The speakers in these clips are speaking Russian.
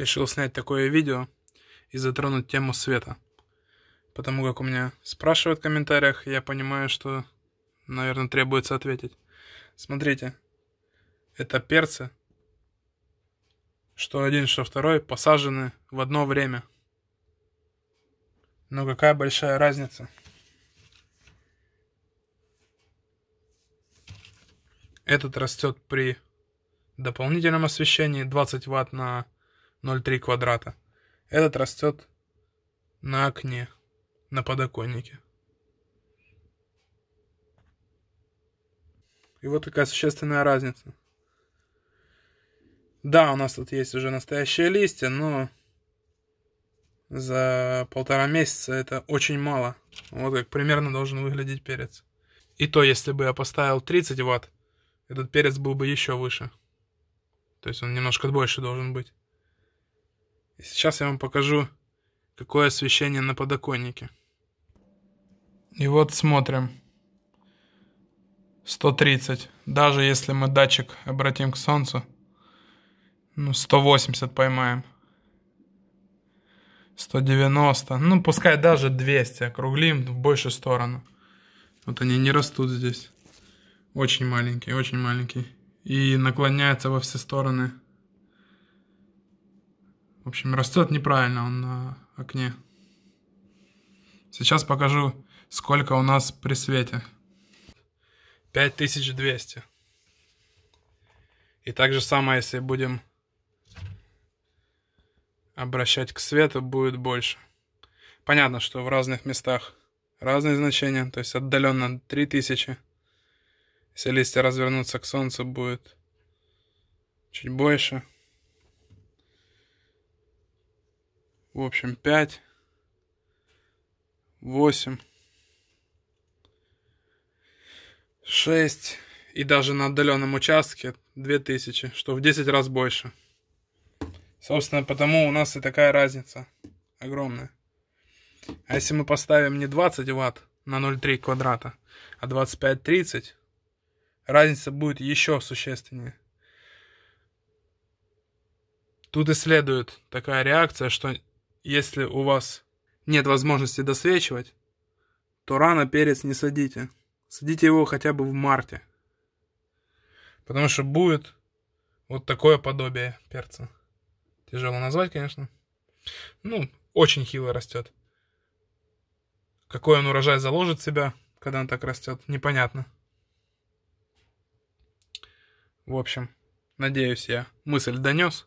решил снять такое видео и затронуть тему света. Потому как у меня спрашивают в комментариях, я понимаю, что, наверное, требуется ответить. Смотрите, это перцы, что один, что второй, посажены в одно время. Но какая большая разница? Этот растет при дополнительном освещении 20 ватт на 0,3 квадрата. Этот растет на окне, на подоконнике. И вот такая существенная разница. Да, у нас тут есть уже настоящие листья, но за полтора месяца это очень мало. Вот как примерно должен выглядеть перец. И то, если бы я поставил 30 ватт, этот перец был бы еще выше. То есть он немножко больше должен быть. Сейчас я вам покажу, какое освещение на подоконнике. И вот смотрим. 130. Даже если мы датчик обратим к солнцу, ну, 180 поймаем. 190. Ну, пускай даже 200 округлим в большую сторону. Вот они не растут здесь. Очень маленький, очень маленький и наклоняется во все стороны. В общем, растет неправильно он на окне. Сейчас покажу, сколько у нас при свете. 5200. И так же самое, если будем обращать к свету, будет больше. Понятно, что в разных местах разные значения, то есть отдаленно 3000. Если листья развернутся к солнцу, будет чуть больше. В общем, 5, 8, 6 и даже на отдаленном участке 2000, что в 10 раз больше. Собственно, потому у нас и такая разница огромная. А если мы поставим не 20 ватт на 0,3 квадрата, а 25-30, разница будет еще существеннее. Тут и следует такая реакция, что если у вас нет возможности досвечивать, то рано перец не садите. Садите его хотя бы в марте. Потому что будет вот такое подобие перца. Тяжело назвать, конечно. Ну, очень хило растет. Какой он урожай заложит себя, когда он так растет, непонятно. В общем, надеюсь, я мысль донес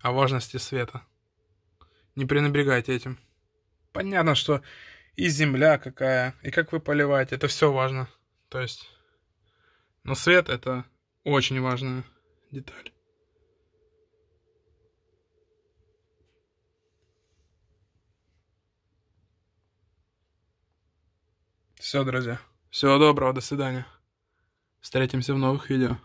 о важности света. Не пренебрегайте этим. Понятно, что и земля какая, и как вы поливаете, это все важно. То есть, но свет это очень важная деталь. Все, друзья. Всего доброго, до свидания. Встретимся в новых видео.